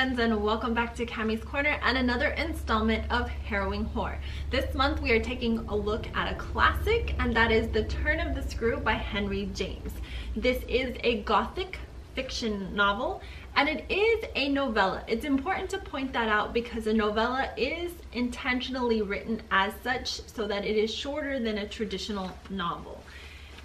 friends and welcome back to Kami's Korner and another installment of Harrowing Horror. This month we are taking a look at a classic and that is The Turn of the Screw by Henry James. This is a gothic fiction novel and it is a novella. It's important to point that out because a novella is intentionally written as such so that it is shorter than a traditional novel.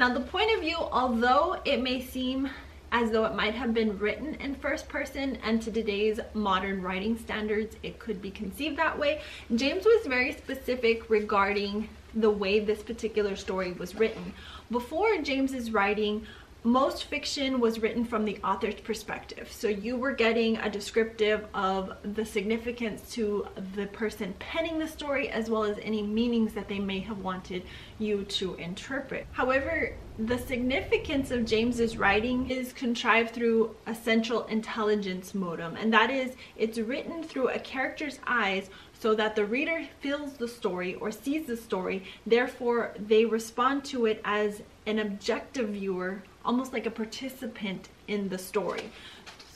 Now the point of view, although it may seem as though it might have been written in first person and to today's modern writing standards it could be conceived that way. James was very specific regarding the way this particular story was written. Before James's writing, most fiction was written from the author's perspective. So you were getting a descriptive of the significance to the person penning the story as well as any meanings that they may have wanted you to interpret. However, the significance of James's writing is contrived through a central intelligence modem and that is it's written through a character's eyes so that the reader feels the story or sees the story therefore they respond to it as an objective viewer almost like a participant in the story.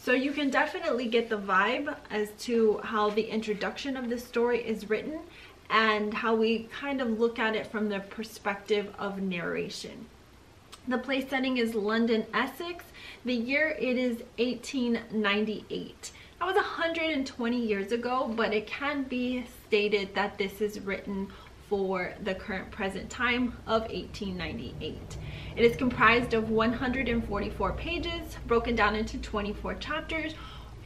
So you can definitely get the vibe as to how the introduction of this story is written and how we kind of look at it from the perspective of narration. The place setting is London, Essex. The year it is 1898. That was 120 years ago, but it can be stated that this is written for the current present time of 1898. It is comprised of 144 pages broken down into 24 chapters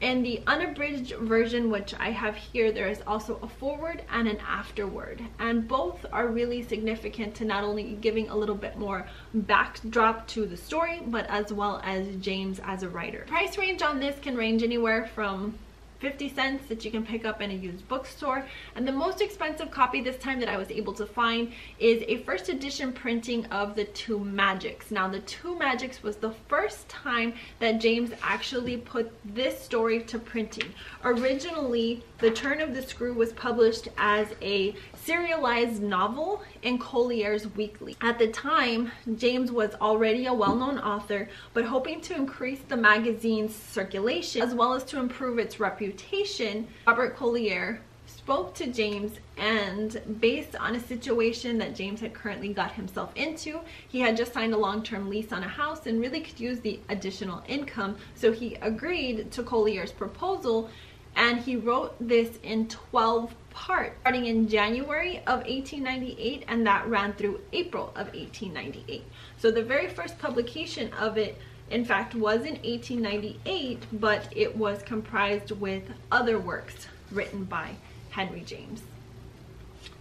and the unabridged version which I have here there is also a forward and an afterword and both are really significant to not only giving a little bit more backdrop to the story but as well as James as a writer. Price range on this can range anywhere from 50 cents that you can pick up in a used bookstore. And the most expensive copy this time that I was able to find is a first edition printing of The Two Magics. Now, The Two Magics was the first time that James actually put this story to printing. Originally, The Turn of the Screw was published as a serialized novel in Collier's Weekly. At the time, James was already a well-known author, but hoping to increase the magazine's circulation as well as to improve its reputation, Robert Collier spoke to James and based on a situation that James had currently got himself into, he had just signed a long-term lease on a house and really could use the additional income. So he agreed to Collier's proposal and he wrote this in 12 parts starting in January of 1898 and that ran through April of 1898. So the very first publication of it in fact was in 1898 but it was comprised with other works written by Henry James.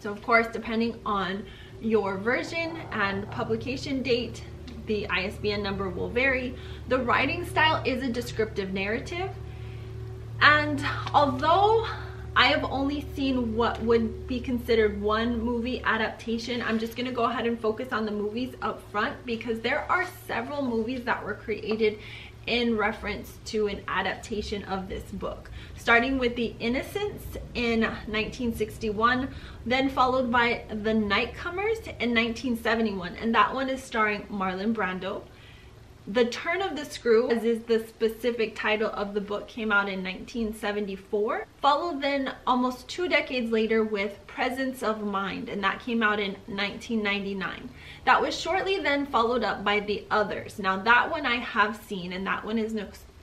So of course depending on your version and publication date the ISBN number will vary. The writing style is a descriptive narrative and although I have only seen what would be considered one movie adaptation. I'm just going to go ahead and focus on the movies up front because there are several movies that were created in reference to an adaptation of this book. Starting with The Innocents in 1961, then followed by The Nightcomers in 1971, and that one is starring Marlon Brando. The Turn of the Screw, as is the specific title of the book, came out in 1974. Followed then almost two decades later with Presence of Mind, and that came out in 1999. That was shortly then followed up by The Others. Now that one I have seen, and that one is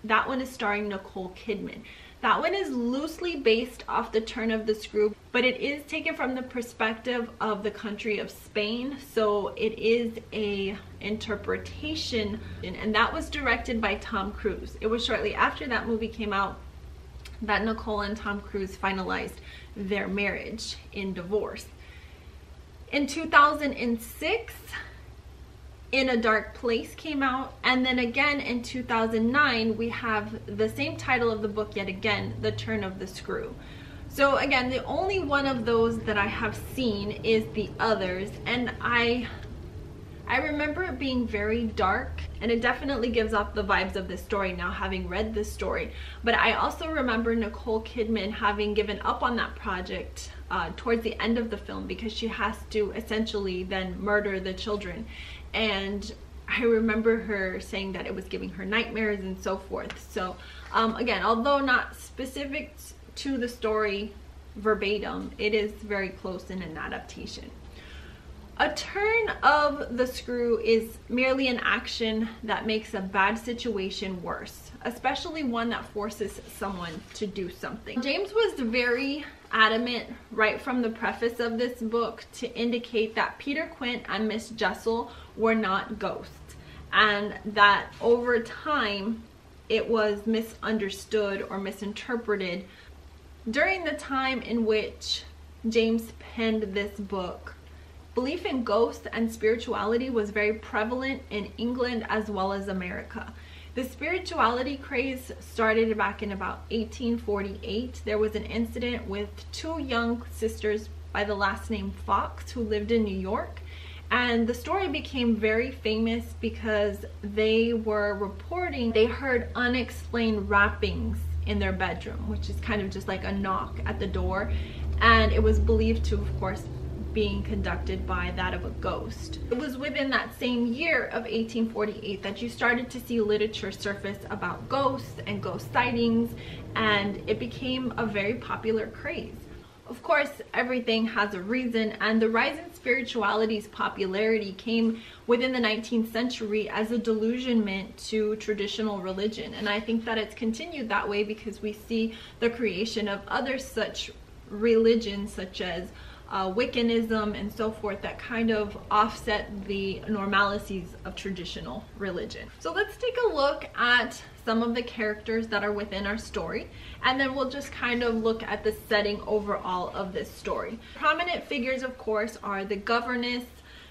that one is starring Nicole Kidman. That one is loosely based off the turn of the screw, but it is taken from the perspective of the country of Spain. So it is a interpretation and that was directed by Tom Cruise. It was shortly after that movie came out that Nicole and Tom Cruise finalized their marriage in divorce. In 2006, in a Dark Place came out. And then again in 2009, we have the same title of the book yet again, The Turn of the Screw. So again, the only one of those that I have seen is The Others. And I, I remember it being very dark and it definitely gives off the vibes of this story now having read this story. But I also remember Nicole Kidman having given up on that project uh, towards the end of the film because she has to essentially then murder the children and I remember her saying that it was giving her nightmares and so forth. So Um, again, although not specific to the story verbatim, it is very close in an adaptation. A turn of the screw is merely an action that makes a bad situation worse, especially one that forces someone to do something. James was very adamant right from the preface of this book to indicate that Peter Quint and Miss Jessel were not ghosts and that over time it was misunderstood or misinterpreted. During the time in which James penned this book, belief in ghosts and spirituality was very prevalent in England as well as America. The spirituality craze started back in about 1848. There was an incident with two young sisters by the last name Fox who lived in New York and the story became very famous because they were reporting they heard unexplained rappings in their bedroom, which is kind of just like a knock at the door. And it was believed to, of course, being conducted by that of a ghost. It was within that same year of 1848 that you started to see literature surface about ghosts and ghost sightings, and it became a very popular craze. Of course, everything has a reason, and the rise in spirituality's popularity came within the 19th century as a delusionment to traditional religion. And I think that it's continued that way because we see the creation of other such religions, such as uh, Wiccanism and so forth that kind of offset the normalities of traditional religion. So let's take a look at some of the characters that are within our story and then we'll just kind of look at the setting overall of this story. Prominent figures of course are the governess,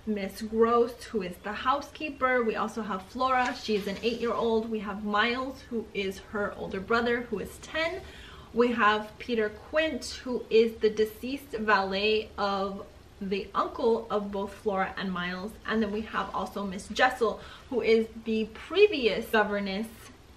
Miss Grose, who is the housekeeper. We also have Flora, she is an eight-year-old. We have Miles, who is her older brother, who is 10 we have Peter Quint, who is the deceased valet of the uncle of both Flora and Miles. And then we have also Miss Jessel, who is the previous governess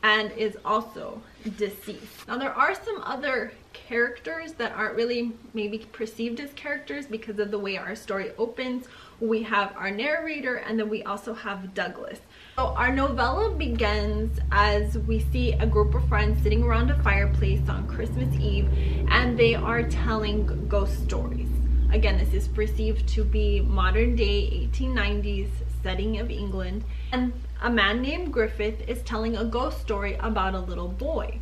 and is also deceased. Now there are some other characters that aren't really maybe perceived as characters because of the way our story opens. We have our narrator and then we also have Douglas. So our novella begins as we see a group of friends sitting around a fireplace on Christmas Eve and they are telling ghost stories. Again, this is perceived to be modern day 1890s setting of England and a man named Griffith is telling a ghost story about a little boy.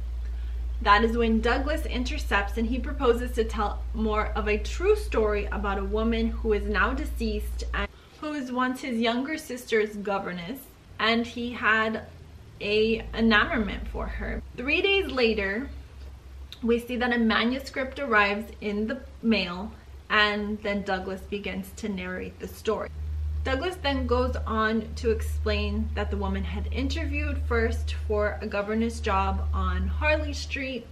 That is when Douglas intercepts and he proposes to tell more of a true story about a woman who is now deceased and who was once his younger sister's governess and he had a enamorment for her. Three days later, we see that a manuscript arrives in the mail and then Douglas begins to narrate the story. Douglas then goes on to explain that the woman had interviewed first for a governess job on Harley Street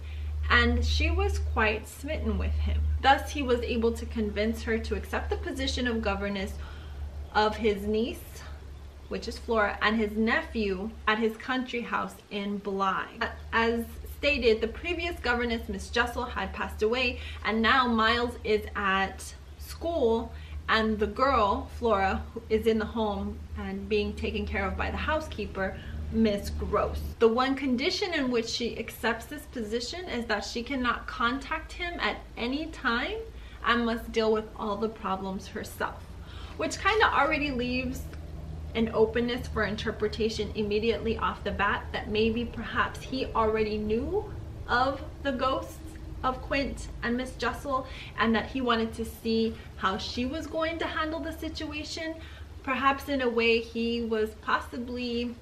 and she was quite smitten with him. Thus, he was able to convince her to accept the position of governess of his niece which is Flora, and his nephew at his country house in Bly. As stated, the previous governess, Miss Jessel, had passed away, and now Miles is at school and the girl, Flora, is in the home and being taken care of by the housekeeper, Miss Grose. The one condition in which she accepts this position is that she cannot contact him at any time and must deal with all the problems herself, which kind of already leaves an openness for interpretation immediately off the bat that maybe perhaps he already knew of the ghosts of Quint and Miss Jessel and that he wanted to see how she was going to handle the situation. Perhaps in a way he was possibly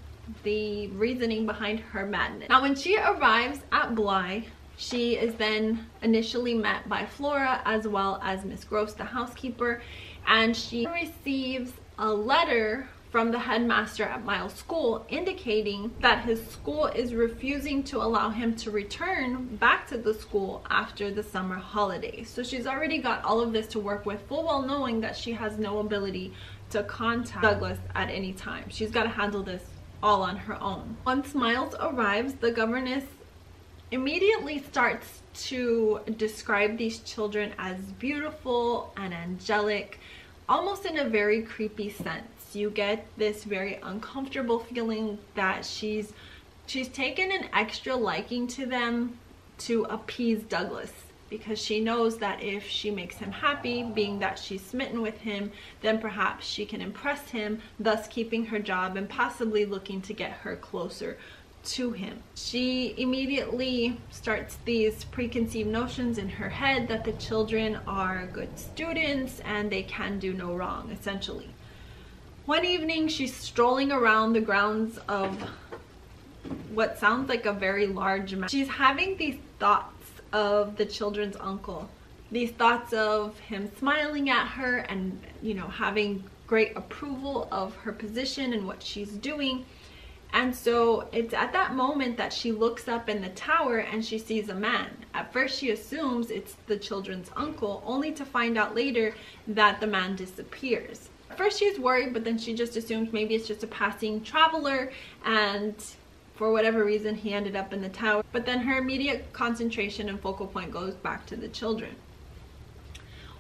the reasoning behind her madness. Now when she arrives at Bly, she is then initially met by Flora as well as Miss Grose, the housekeeper, and she receives a letter from the headmaster at Miles School indicating that his school is refusing to allow him to return back to the school after the summer holidays. So she's already got all of this to work with full well knowing that she has no ability to contact Douglas at any time. She's got to handle this all on her own. Once Miles arrives, the governess immediately starts to describe these children as beautiful and angelic, almost in a very creepy sense you get this very uncomfortable feeling that she's She's taken an extra liking to them to appease Douglas because she knows that if she makes him happy, being that she's smitten with him, then perhaps she can impress him, thus keeping her job and possibly looking to get her closer to him. She immediately starts these preconceived notions in her head that the children are good students and they can do no wrong, essentially. One evening, she's strolling around the grounds of what sounds like a very large mountain. She's having these thoughts of the children's uncle. These thoughts of him smiling at her and, you know, having great approval of her position and what she's doing. And so it's at that moment that she looks up in the tower and she sees a man. At first she assumes it's the children's uncle, only to find out later that the man disappears. First she's worried, but then she just assumes maybe it's just a passing traveler and for whatever reason he ended up in the tower. But then her immediate concentration and focal point goes back to the children.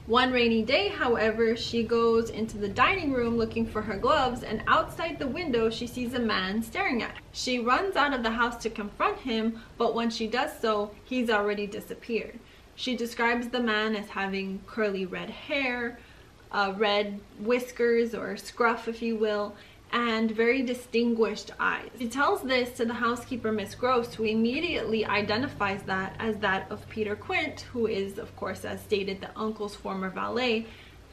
One rainy day, however, she goes into the dining room looking for her gloves and outside the window she sees a man staring at her. She runs out of the house to confront him, but when she does so, he's already disappeared. She describes the man as having curly red hair, uh, red whiskers or scruff if you will, and very distinguished eyes. She tells this to the housekeeper, Miss Grose, who immediately identifies that as that of Peter Quint, who is, of course, as stated, the uncle's former valet,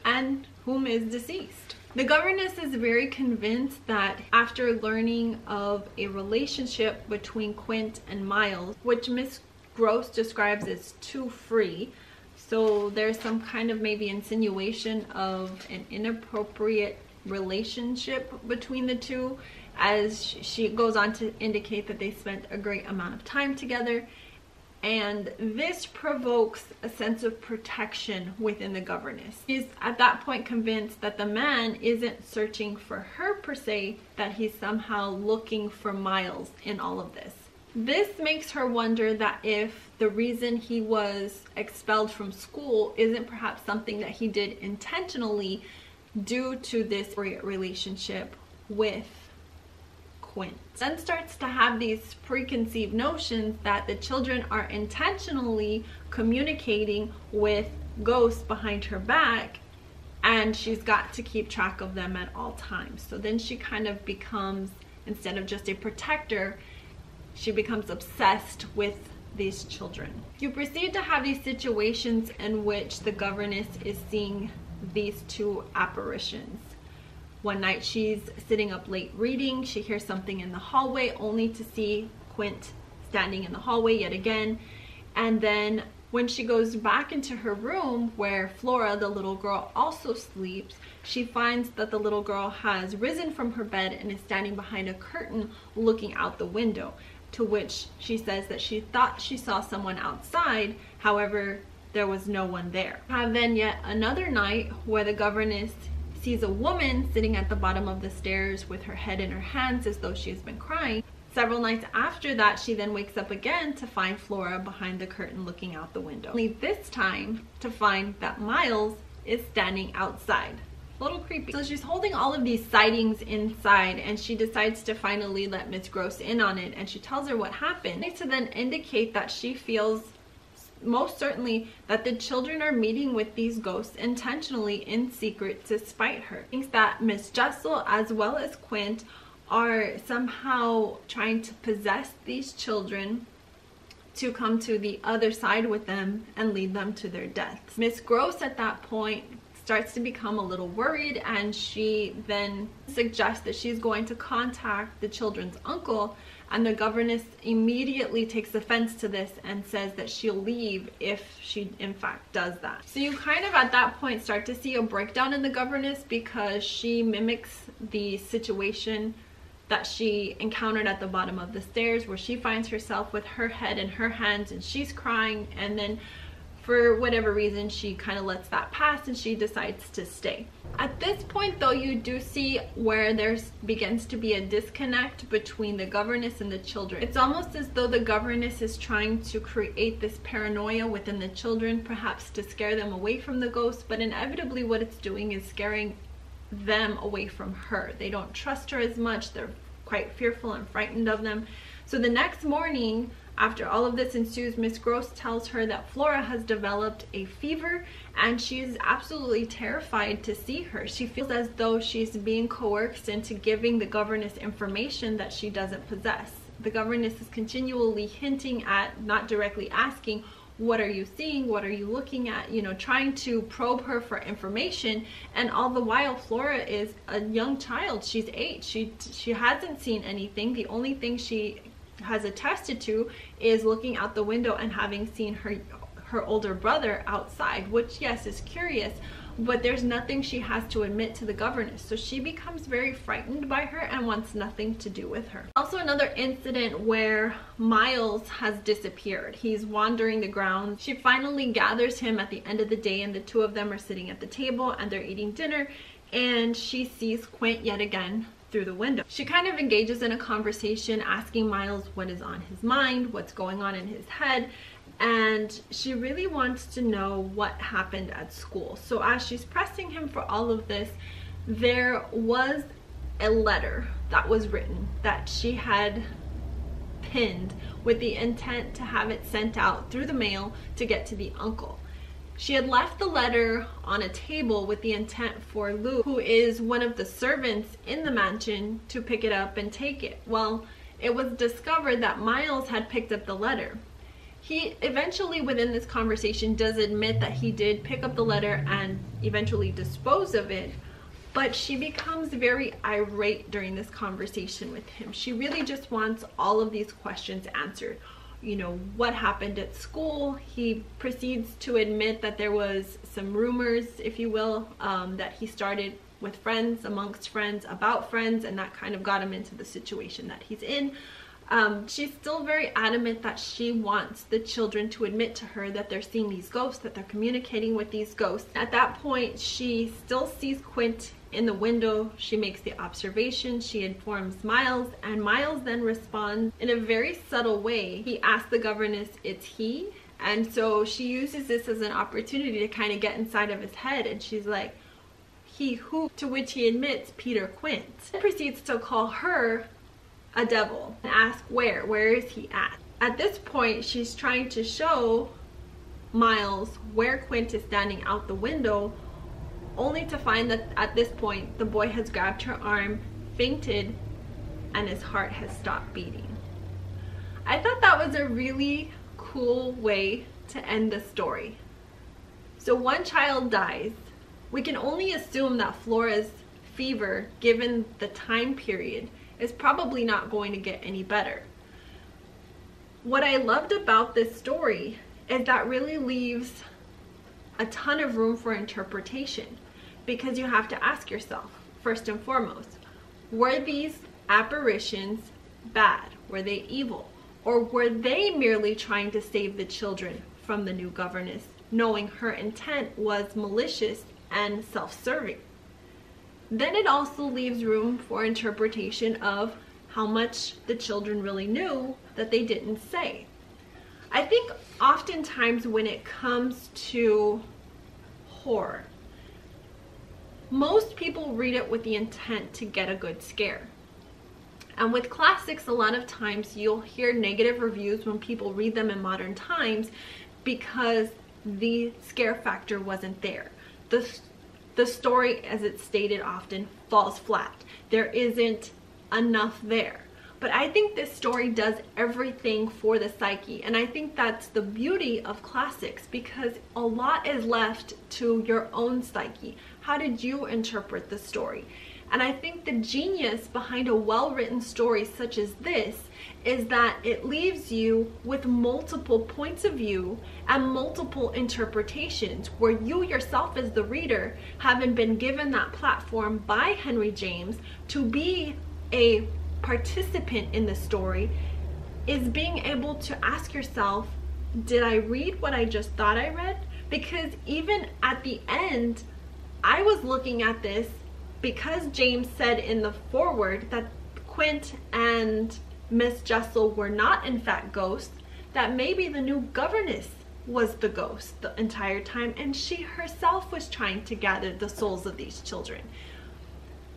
and whom is deceased. The governess is very convinced that after learning of a relationship between Quint and Miles, which Miss Grose describes as too free, so there's some kind of maybe insinuation of an inappropriate relationship between the two as she goes on to indicate that they spent a great amount of time together and this provokes a sense of protection within the governess. She's at that point convinced that the man isn't searching for her per se, that he's somehow looking for Miles in all of this. This makes her wonder that if the reason he was expelled from school isn't perhaps something that he did intentionally due to this relationship with Quint. Then starts to have these preconceived notions that the children are intentionally communicating with ghosts behind her back and she's got to keep track of them at all times. So then she kind of becomes, instead of just a protector, she becomes obsessed with these children. You proceed to have these situations in which the governess is seeing these two apparitions. One night she's sitting up late reading. She hears something in the hallway only to see Quint standing in the hallway yet again. And then when she goes back into her room where Flora, the little girl, also sleeps, she finds that the little girl has risen from her bed and is standing behind a curtain looking out the window. To which she says that she thought she saw someone outside. However, there was no one there. Have then yet another night where the governess sees a woman sitting at the bottom of the stairs with her head in her hands as though she has been crying. Several nights after that, she then wakes up again to find Flora behind the curtain looking out the window. Only this time to find that Miles is standing outside. Little creepy. So she's holding all of these sightings inside and she decides to finally let Miss Grose in on it and she tells her what happened to then indicate that she feels most certainly that the children are meeting with these ghosts intentionally in secret to spite her. Thinks that Miss Jessel as well as Quint are somehow trying to possess these children to come to the other side with them and lead them to their deaths. Miss Grose at that point starts to become a little worried and she then suggests that she's going to contact the children's uncle and the governess immediately takes offense to this and says that she'll leave if she in fact does that. So you kind of at that point start to see a breakdown in the governess because she mimics the situation that she encountered at the bottom of the stairs where she finds herself with her head in her hands and she's crying and then for whatever reason she kind of lets that pass and she decides to stay. At this point though you do see where there begins to be a disconnect between the governess and the children. It's almost as though the governess is trying to create this paranoia within the children perhaps to scare them away from the ghost but inevitably what it's doing is scaring them away from her. They don't trust her as much. They're quite fearful and frightened of them. So the next morning, after all of this ensues, Miss Grose tells her that Flora has developed a fever and she is absolutely terrified to see her. She feels as though she's being coerced into giving the governess information that she doesn't possess. The governess is continually hinting at, not directly asking, what are you seeing? What are you looking at? You know trying to probe her for information. And all the while flora is a young child. She's eight. She she hasn't seen anything. The only thing she has attested to is looking out the window and having seen her her older brother outside, which yes is curious, but there's nothing she has to admit to the governess. So she becomes very frightened by her and wants nothing to do with her. Also another incident where Miles has disappeared. He's wandering the grounds. She finally gathers him at the end of the day and the two of them are sitting at the table and they're eating dinner and she sees Quint yet again through the window. She kind of engages in a conversation asking Miles what is on his mind, what's going on in his head, and she really wants to know what happened at school. So as she's pressing him for all of this, there was a letter that was written that she had pinned with the intent to have it sent out through the mail to get to the uncle. She had left the letter on a table with the intent for Lou, who is one of the servants in the mansion, to pick it up and take it. Well, it was discovered that Miles had picked up the letter. He eventually, within this conversation, does admit that he did pick up the letter and eventually dispose of it, but she becomes very irate during this conversation with him. She really just wants all of these questions answered you know, what happened at school. He proceeds to admit that there was some rumors, if you will, um, that he started with friends, amongst friends, about friends, and that kind of got him into the situation that he's in. Um, she's still very adamant that she wants the children to admit to her that they're seeing these ghosts, that they're communicating with these ghosts. At that point, she still sees Quint in the window. She makes the observation, she informs Miles, and Miles then responds in a very subtle way. He asks the governess, it's he? And so she uses this as an opportunity to kind of get inside of his head, and she's like, he who, to which he admits Peter Quint. Proceeds to call her a devil and ask where, where is he at? At this point, she's trying to show Miles where Quint is standing out the window, only to find that at this point, the boy has grabbed her arm, fainted, and his heart has stopped beating. I thought that was a really cool way to end the story. So one child dies. We can only assume that Flora's fever, given the time period, is probably not going to get any better. What I loved about this story is that really leaves a ton of room for interpretation because you have to ask yourself, first and foremost, were these apparitions bad? Were they evil? Or were they merely trying to save the children from the new governess, knowing her intent was malicious and self-serving? Then it also leaves room for interpretation of how much the children really knew that they didn't say. I think oftentimes when it comes to horror, most people read it with the intent to get a good scare. And with classics, a lot of times you'll hear negative reviews when people read them in modern times because the scare factor wasn't there. The the story, as it's stated often, falls flat. There isn't enough there. But I think this story does everything for the psyche. And I think that's the beauty of classics because a lot is left to your own psyche. How did you interpret the story? And I think the genius behind a well-written story such as this is that it leaves you with multiple points of view and multiple interpretations where you yourself as the reader haven't been given that platform by Henry James to be a participant in the story is being able to ask yourself, did I read what I just thought I read? Because even at the end, I was looking at this because James said in the foreword that Quint and Miss Jessel were not in fact ghosts, that maybe the new governess was the ghost the entire time and she herself was trying to gather the souls of these children.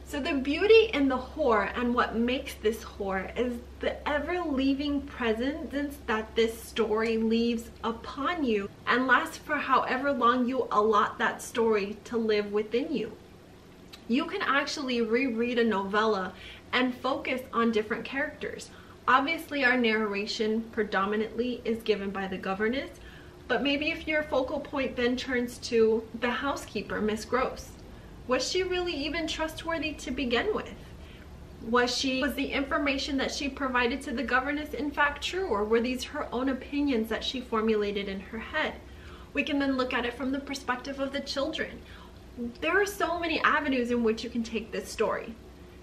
So the beauty in the whore and what makes this whore is the ever-leaving presence that this story leaves upon you and lasts for however long you allot that story to live within you. You can actually reread a novella and focus on different characters. Obviously our narration predominantly is given by the governess, but maybe if your focal point then turns to the housekeeper, Miss Grose. was she really even trustworthy to begin with? Was she was the information that she provided to the governess in fact true or were these her own opinions that she formulated in her head? We can then look at it from the perspective of the children. There are so many avenues in which you can take this story.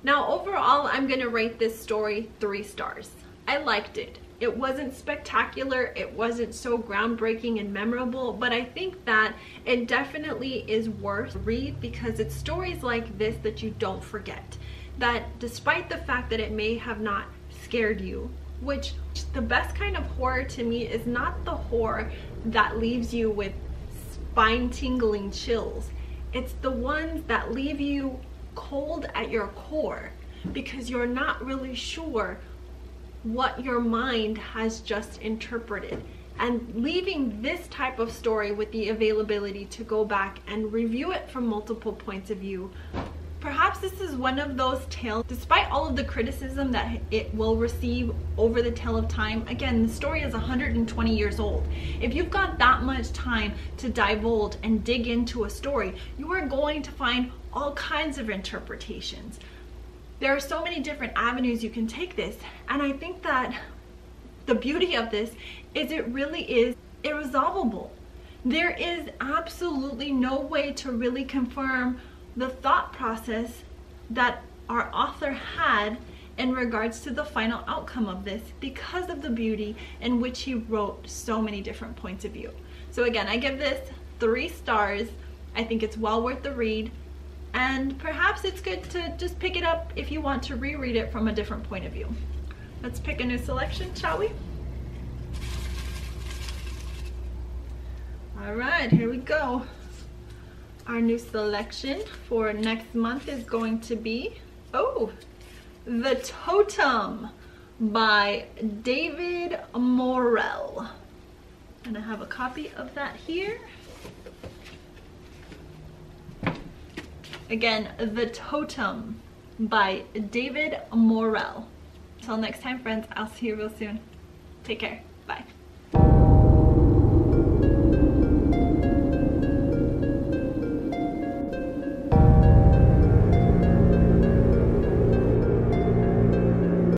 Now overall, I'm gonna rate this story three stars. I liked it. It wasn't spectacular, it wasn't so groundbreaking and memorable, but I think that it definitely is worth read because it's stories like this that you don't forget. That despite the fact that it may have not scared you, which the best kind of horror to me is not the horror that leaves you with spine tingling chills. It's the ones that leave you cold at your core because you're not really sure what your mind has just interpreted. And leaving this type of story with the availability to go back and review it from multiple points of view perhaps this is one of those tales despite all of the criticism that it will receive over the tale of time again the story is 120 years old. If you've got that much time to divulge and dig into a story you are going to find all kinds of interpretations there are so many different avenues you can take this and I think that the beauty of this is it really is irresolvable. There is absolutely no way to really confirm the thought process that our author had in regards to the final outcome of this because of the beauty in which he wrote so many different points of view. So again, I give this three stars. I think it's well worth the read and perhaps it's good to just pick it up if you want to reread it from a different point of view. Let's pick a new selection, shall we? All right, here we go. Our new selection for next month is going to be, oh, The Totem by David Morrell. And I have a copy of that here. Again, The Totem by David Morrell. Until next time, friends, I'll see you real soon. Take care. Bye.